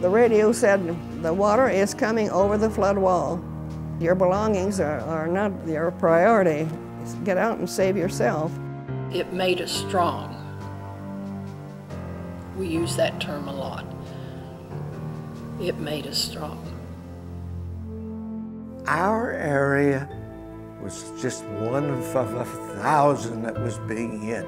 The radio said the water is coming over the flood wall. Your belongings are, are not your priority. Get out and save yourself. It made us strong. We use that term a lot. It made us strong. Our area was just one of a thousand that was being hit.